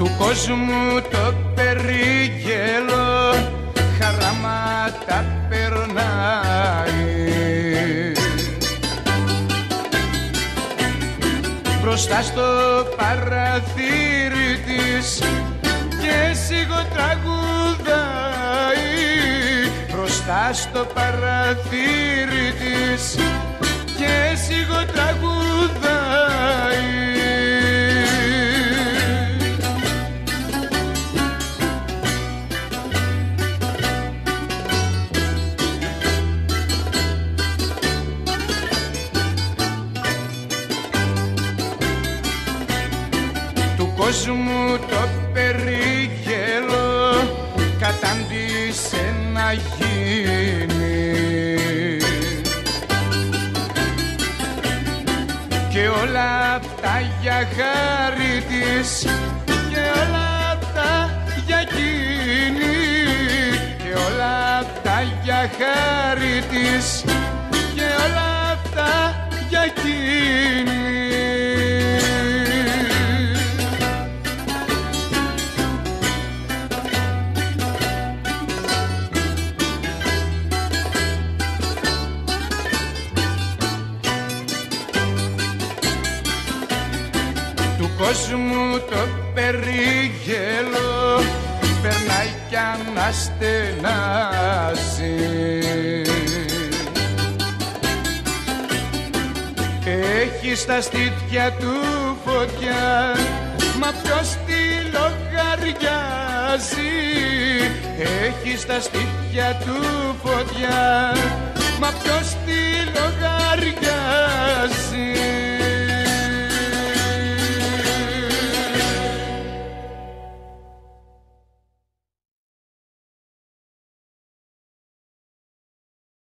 του κόσμου το περίγελο χαράματα περνάει. Μπροστά στο παραθύρι της και σιγοτραγουδάει. Μπροστά στο παραθύρι της του κόσμου το περίγελο κατάντησε να γίνει. Και όλα αυτά για χάρη της και όλα αυτά για εκείνη και όλα αυτά για χάρη της του κόσμου το περίγελο περνάει κι αναστενάζει. Έχει στα στήθια του φωτιά μα ποιος τη λογαριάζει. Έχει στα στήθια του φωτιά μα ποιος τη λογαριάζει